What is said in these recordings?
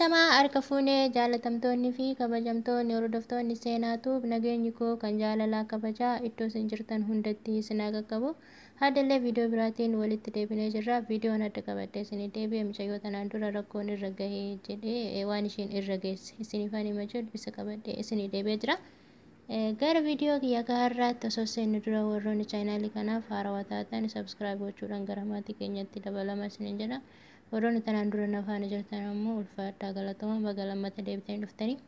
Ashamaa harka fuunee jaalatamtoonni fi kabajamtoonni hordoftoonni seenaatuuf nageenyi koo kan jaalalaa kabajaa iddoo isin jirtan hundatti isin haa qaqqabu. Haadallee viidiyoo biraatiin walitti deebinee jirra. Viidiyoon adda qabadhee isinii deebi'e mucayyoo tanaan dura rakkoon irra gahee jedhee waan ishiin irra geesse isiniifan hima jedhu isa qabadhee isinii deebi'ee jira. Gara viidiyoo kiyya gaharraatti osoo seennu dura warroonni chaayinaalii kanaaf haarawaa taatan sabskiraayib gochuudhaan gara maatii keenyatti dabalama isiniin jedha. warroonni tanaan dura na faana jirtan ammoo ulfaadhaa galatoomaa baga lammata deebitanii dhuftanii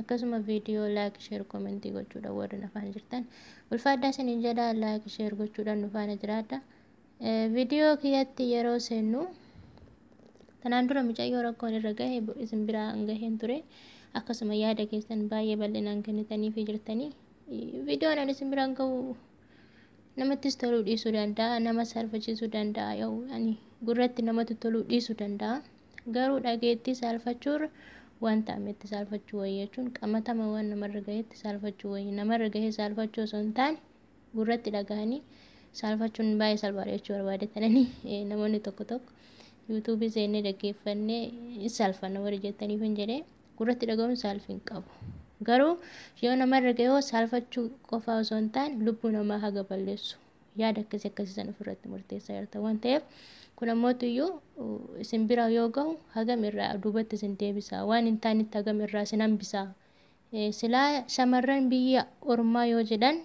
akkasuma viidiyoo laayik sheer koomentii gochuudhaan warri na faana jirtan ulfaadhaa isiniin jedha laayik sheer gochuudhaan nu faana jiraadha. Viidiyoo kiyyatti yeroo seennu tanaan dura mucayyoo rakkoon irra gahe isin biraa hin gaheen ture akkasuma yaada keessan baay'ee bal'inaan kennitanii fi jirtanii viidiyoon ani isin biraan gahu namattis toluu dhiisuu danda'a nama salphachiisuu danda'a yoo ani gurratti namatti toluu dhiisuu danda'a garuu dhageettii saalfachuurra waan ta'ametti saalfachuu wayii jechuun qamatama waan namarra gaheetti saalfachuu wayii namarra gahee saalfachuu osoo hin taane gurratti dhagahanii saalfachuun baay'ee salphaadha jechuu barbaadetananii namoonni tokko tokko yuutuubii seennee dhaggeeffannee saalfanna warri jettaniif hin jedhee gurratti dhagahuun saalfi hin qabu. garuu yoo namarra gahee saalfachuu qofaa osoo hin taane lubbuu namaa haga balleessu yaada akkasii akkasii sana ofirratti murteessaa waan ta'eef kun iyyuu isin bira yoo gahu hagam irraa duubatti isin deebisa waan hin taanetti hagam irraa isin hambisa silaa shamarran biyya ormaa yoo jedhan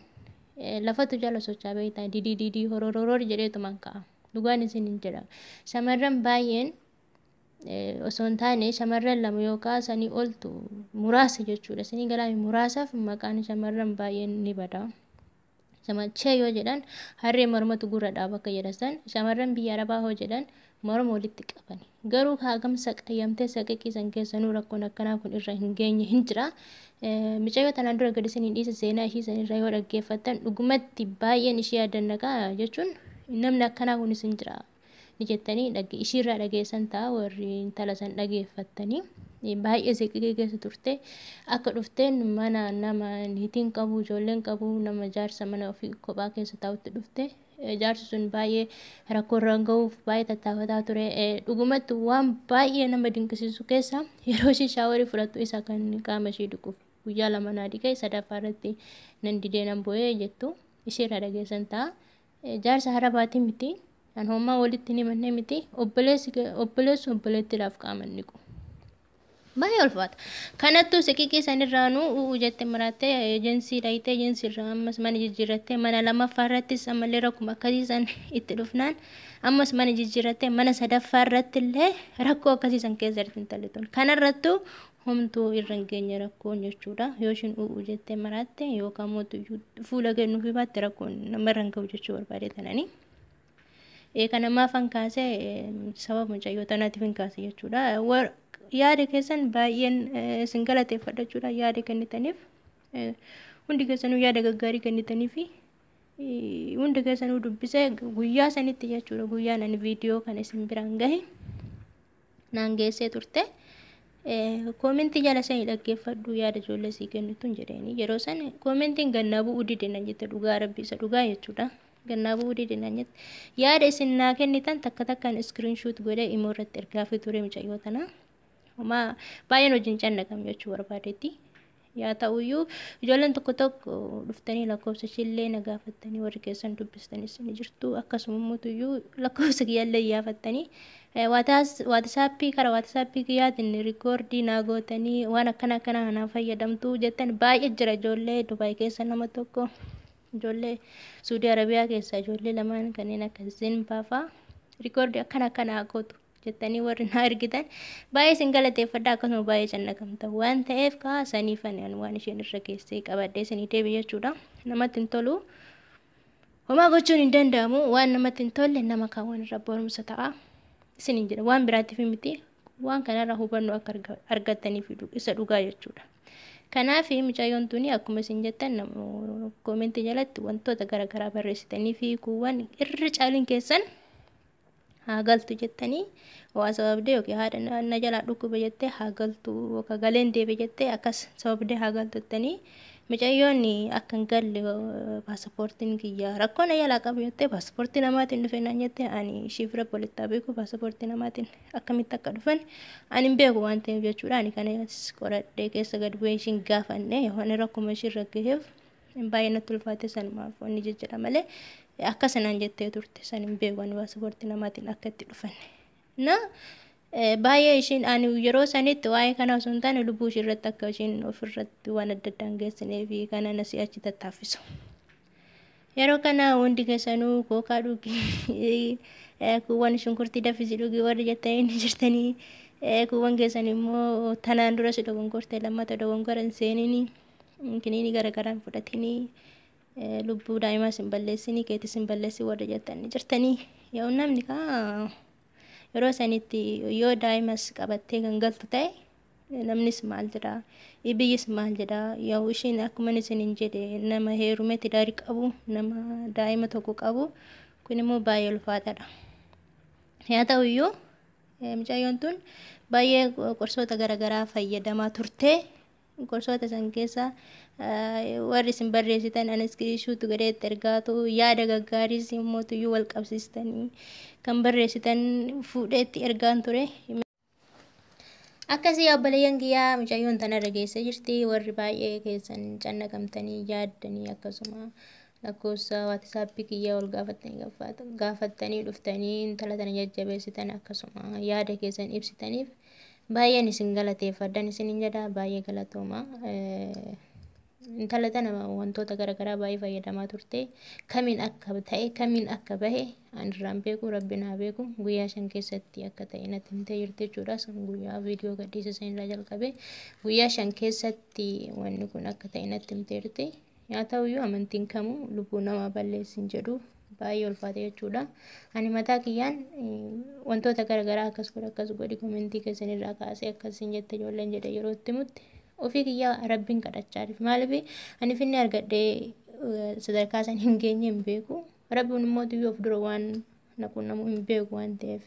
lafatu jala socho'aa beektaa didii didii horororor jedheetumaan ka'a dhugaan isin hin jedha shamarran baay'een osoo hin taane shamarran lama yookaan sanii oltu muraasa jechuudha. Sanii galaami muraasaaf maqaan shamarran baay'een ni bada. Shamachee yoo jedhan harree mormatu gurra dhaaba akka jedhan shamarran biyya arabaa yoo jedhan morma walitti qaban. Garuu haagamsa qayyamtee saqiqisan keessanuu rakkoon akkanaa kun irra hin geenye hin jira. Mucayyoo tanaan dura gadi isin dhiisa seenaa ishii sanirra yoo dhaggeeffattan dhugumatti baay'een ishee yaadannaqaa jechuun namni akkanaa kunis hin jira. Ni jettanii ishiirraa dhageessan ta'a warri intala san dhageeffattanii baay'ee seeqii keessa turte. Akka dhufteen mana nama niitiin qabu ijoolleen qabu nama jaarsa mana ofii kophaa keessa taa'utti dhufte. Jaarsi sun baay'ee rakkoorra gahuuf baay'ee tattaafataa ture. Dhugumatti waan baay'ee nama dinqisiisu keessa yeroo ishee shaaworii fudhattu isa kan qaama ishee dhiquuf guyyaa lama naa dhiqee sadaffaa irratti nan didee nan bo'ee jettu. Isheerraa dhageessan ta'a. Jaarsa harabaatii miti kan hommaa walitti ni mannee miti obboleessu obboleettiidhaaf qaaman dhiqu. Baay'ee ulfaata. Kanattuu siqiqii sanirraanuu jettee maraattee eejensii dhayitee eejensii irraa ammas mana jijjiirrattee mana lammaffaa irrattis ammallee rakkuma akkasii san itti dhufnaan ammas mana jijjiirrattee mana sadaffaa irratti illee rakkoo akkasii san keessa jirti intalli tun. Kanarrattuu homtuu irra hin geenye rakkoon jechuudha. Yoo ishiin u'uu jettee maraatte yookaan mootu fuula kennuufii baatte rakkoon namarra hin gahu jechuu barbaadetananii. kana maafan kaasee sababa mucayyoo tanaatiif hin kaase jechuudha. Yaada keessan baay'een isin galateeffadhachuudha yaada kennitaniif hundi keessanuu yaada gaggaarii kennitanii fi hundi keessanuu dubbisee guyyaa sanitti jechuudha guyyaa ani viidiyoo kana isin biraan gahe naan geessee turte. Koomentii jala sanii dhaggeeffadhu yaada ijoollee sii kennitu hin jedheeni yeroo san koomentiin gannaa bu'uu didina jette dhugaa rabbi isa dhugaa jechuudha. Gannaa bu'uu didinaan jette yaada isin naa kennitan takka takkaan iskiriinshuut godhee immoo irratti ergaa fi ture mucayyoo tana homaa baay'een hojiin cannaqam jechuu barbaadetti yaa ta'uyyuu ijoolleen tokko tokko dhuftanii lakkoofsa ishillee na gaafattanii warri keessan dubbistanis ni jirtu akkasuma immoo lakkoofsa kiyyaallee yaafattanii waatisaappii kara waatisaappii kiyyaatiin rikoordii naa gootanii waan akkana akkana kanaa fayyadamtu jettan baay'ee jira ijoollee dubaay keessa nama tokko ijoollee suudii arabiyaa keessaa ijoollee lamaan kanneen akka zinbaa fa'aa rikoordii akkana akkana gootu jettanii warri naa ergitan baay'ee isin galateeffadha akkasuma baay'ee cannaqamta. Waan ta'eef kaasaniifan waan isheen irra keessee qabadhee isinii deebi jechuudha. Namatti hin tolu. Homaa gochuun hin danda'amu. Waan namatti hin tolle nama kaawwan irra barumsa ta'a. Isin hin jedha waan biraatiif miti. Waan kanarraa hubannoo akka argattaniif isa dhugaa jechuudha. Kanaaf mucayyoon tuni akkuma isin jettan koomentii jalatti wantoota garaagaraa barreessitanii fi kuuwwan irra caaliin keessan haa galtu jettanii waa sababdee yookiin haadha na jalaa dhukkuba jettee haa galtu yookaan galeen deebe jettee akkas sababdee haa galtu jettanii Mucayyoon akka hin galle paaspoortiin kiyya rakkoon yaalaa qabu jettee paaspoortii namaatiin dhufe naan jettee ani ishii bira walittaa beeku paaspoortii namaatiin akkamitti akka dhufan ani hin beeku waan ta'eef jechuudha ani kanas qoradhee keessa gad bu'ee ishiin gaafanne waan rakkuma ishii irra gaheef baay'ee natti ulfaate sanumaaf wanni jechudha malee akka sanaan jettee turte san hin beeku ani paaspoortii namaatiin akka itti dhufan. Na baay'ee ishiin ani yeroo sanitti waa'ee kana osoo hin taane lubbuu ishii irratti akka ishiin ofirratti waan adda addaan geessinee fi kana na si'achi tattaaffisu. Yeroo kana hundi keessanuu kookaa dhugii kuuwwan shunkurtii daffisi dhugii warri jettanii ni jirtanii kuuwwan keessan immoo tanaan duras dogonkortee lammata dogongora hin seeninii kiniini garagaraan fudhatinii lubbuu daa'imaas hin balleessinii keetis hin balleessi warri jettanii jirtanii yoo namni kaa yeroo sanitti yoo daa'imas qabattee kan galtu ta'e namnis maal jedha ibiyyis maal jedha yoo ishiin akkuma isin hin jedhe nama heerumetti daarii qabu nama daa'ima tokko qabu kun immoo baay'ee ulfaataadha. Haa ta'u iyyuu mucayyoon tun baay'ee qorsoota garaagaraa fayyadamaa turte qorsoota san keessa warri isin barreessitan anis kiishuutu gadeetti ergaatu yaada gaggaariis immoo tuyyuu wal qabsiistanii kan barreessitan fuudheetti ergaan ture. Akkasii obboleeyyan kiyyaa mucayyoon tanarra geessee jirti warri baay'ee keessan cannaqamtanii yaaddanii akkasuma lakkoofsa waatisaappii kiyyaa ol gaafattanii dhuftanii intala tana jajjabeessitan akkasuma yaada keessan ibsitaniif baay'een isin galateeffadhan isin hin jedha baay'ee galatooma. Intala tana wantoota garaagaraa baay'ee fayyadamaa turte kamiin akka ta'e kamiin akka bahe anirraan beeku rabbi naa beeku guyyaa shan keessatti akka ta'e natti himtee jirti jechuudha guyyaa viidiyoo gadhiisa san irraa jalqabe guyyaa shan keessatti wanni kun akka ta'e natti himtee jirti haa ta'uyyuu amantiin kamuu lubbuu namaa balleessin jedhu baay'ee ulfaate jechuudha ani mataa kiyyaan wantoota garaagaraa akkas godhi akkas godhi komentii keessan irraa kaasee akkasiin jette ijoolleen jedhe yeroo itti mutti ofii kiyyaa rabbiin kadhachaa jiru maaliif ani finni argadhee sadarkaa san hin geenye hin beeku rabbiin immoo tuyyuu of dura waan naquun namuu hin beeku waan ta'eef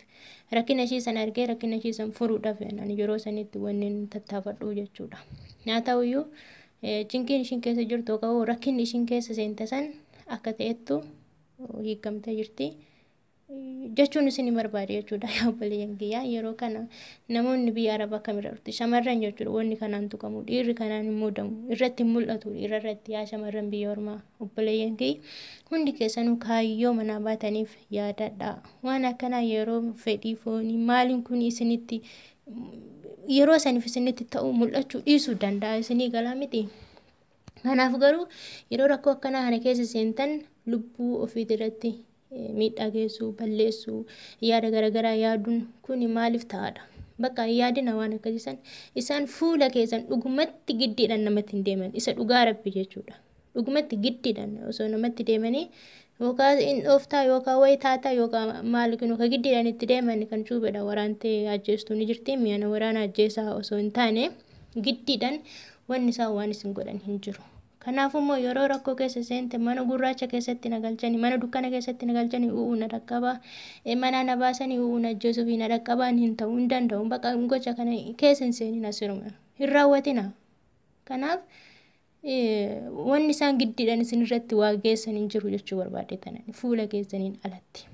rakkina ishii san argee rakkina ishii san furuudhaaf ani yeroo sanitti wanni tattaafadhu jechuudha haa ta'uyyuu cinqiin ishiin keessa jirtu ka'uu rakkinni ishiin keessa seente san akka ta'ettu hiikamtee jirti. Jechuun isin barbaade jechuudha. Obboleeyyan kiyyaa yeroo kana namoonni biyya arabaa kamirra dhufti. Shamarran jechuudha. Wanni kanaan tuqamu dhiirri kanaan hin muudamu. Irratti mul'atu dhiira irratti yaa shamarran biyya ormaa obboleeyyan kiyya hundi keessanuu kaayyoo manaa baataniif yaadadha. Waan akkanaa yeroo fedhii foonii maaliin kun isinitti yeroo saniif isinitti ta'u mul'achuu dhiisuu danda'a? Isinii galaa miti. Kanaaf garuu yeroo rakkoo akkanaa kana keessa seentan lubbuu ofiit irratti miidhaa geessuu balleessuu yaada garaagaraa yaaduun kun maaliif ta'aadha bakka yaadina waan akkasiisan isaan fuula keessan dhugumatti giddiidhaan namatti hin deeman. Isa dhugaa rabbi jechuudha. Dhugumatti giddiidhaan osoo namatti deemanii yookaan in dhooftaa yookaan wayi taataa yookaan maal ka giddiidhaan itti deeman kan cuubedha waraantee ajjeestuu ni jirti mi'ana waraana ajjeesaa osoo hin taane giddiidhaan wanni isaa waan isin godhan hin jiru. Kanaafummoo yeroo rakkoo keessa seente mana gurraacha keessatti na galchanii mana dukkana keessatti na galchanii u'uu na dhaqqabaa mana na baasanii u'uu na ajjeesuu fi na dhaqqabaan hin ta'uu hin danda'u bakka gocha kana keessa hin seenin asiruma hin raawwatina. Kanaaf wanni isaan giddiidhaan isin irratti waa geessan hin jiru jechuu barbaade tanan fuula keessaniin alatti.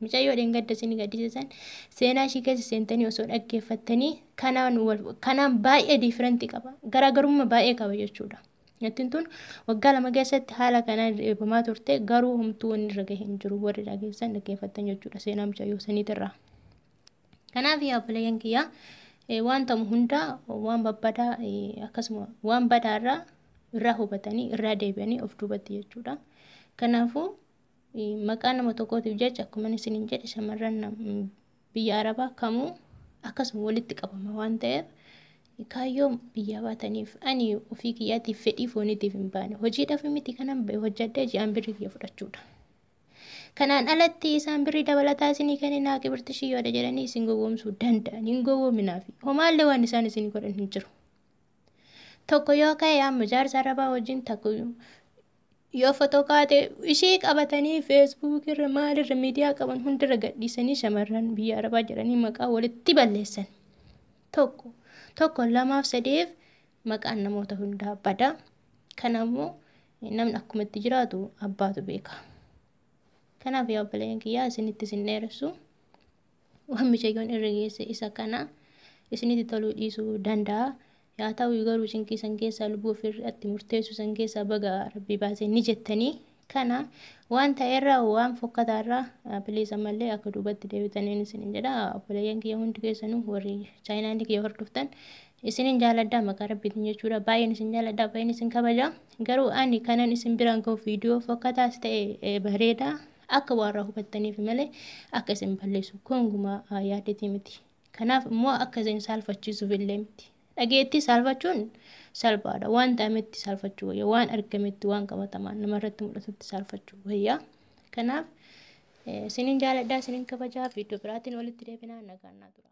Mucayyoodhaan gadda isin gaddisiisan seenaa ishii keessa seentanii osoo dhaggeeffattanii kanaan baay'ee diifirantii qaba garaagarummaa baay'ee qaba jechuudha. Nyattiin tun waggaa lama keessatti haala kanaan eebamaa turte garuu homtuu wanni irra gahee hin jiru warri dhageessan dhaggeeffatan jechuudha seenaa mucayyoo saniitirraa. Kanaaf yaa obboleeyyan kiyyaa waan ta'u hundaa waan babbadaa akkasuma waan badaarraa irraa hubatanii irraa deebi'anii of duubatti jechuudha. Kanaafuu maqaa nama tokkootiif jecha akkuma isin jedhe shamarran biyya arabaa kamuu akkasuma walitti qabama waan ta'eef kaayyoo biyya baataniif ani ofii kiyyaatiif fedhii fooniitiif hin baane hojiidhaaf miti kanan hojjadhee ji'aan birrii kiyya fudhachuudha. Kanaan alatti isaan birrii dabalataa isinii kenninaa qibirtishii yoodha jedhanii isin gowwoomsuu danda'an hin gowwoominaafi homaallee waan isaan isinii godhan hin jiru. Tokko yoo ka'e amma jaarsa arabaa wajjin takka yoo fotoo kaate ishii qabatanii feesbuukirra maalirra miidiyaa qaban hundirra gadhiisanii shamarran biyya arabaa jedhanii maqaa walitti balleessan. Tokko tokko lamaaf sadeef maqaan namoota hundaa bada. Kanaammoo namni akkuma itti jiraatu abbaatu beeka. Kanaaf yaa obboleeyyan kiyyaa isinitti isin dheeressu waan micayyoon irra geesse isa kana isinitti toluu dhiisuu danda'a. Yaa ta'u garuu cinqii san keessaa lubbuu ofirratti murteessu san keessaa baga rabbii baasee ni jettanii kana waan ta'erraa waan fokkataarraa biliisa malee akka duubatti deebitaniin isinin jedha obboleeyyan kiyya hundi keessanuu warri chaayinaanii kiyya hordoftan isinin jaaladhaa maqaa rabbiitiin jechuudha. Baay'een isin jaaladhaa baay'een isin kabaja garuu ani kanan isin biraan ga'u viidiyoo fokkataas ta'e bareedaa. Akka waarraa hubattaniif malee akka isin balleessu. Gongumaa yaadetii miti. Kanaaf immoo akka isin saalfachiisuuf illee miti. Dhageettii saalfachuun salphaadha waan ta'ametti saalfachuu wayya waan argametti waan qabatamaan namarratti mul'atutti saalfachuu wayya kanaaf isinin jaaladhaa isinin kabajaa viidiyoo biraatiin walitti deebinaa nagaan naa tura.